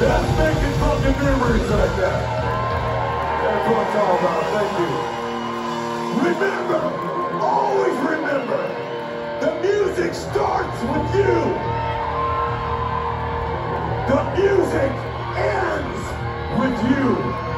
That's making fucking memories like that. That's what it's all about. Thank you. Remember, always remember, the music starts with you. The music ends with you.